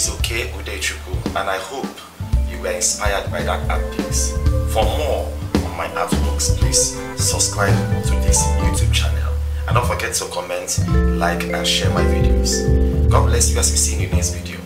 is Oke Udechukwu and I hope you were inspired by that art piece. For more on my artworks, please subscribe to this YouTube channel and don't forget to comment, like and share my videos. God bless you as we see in the next video.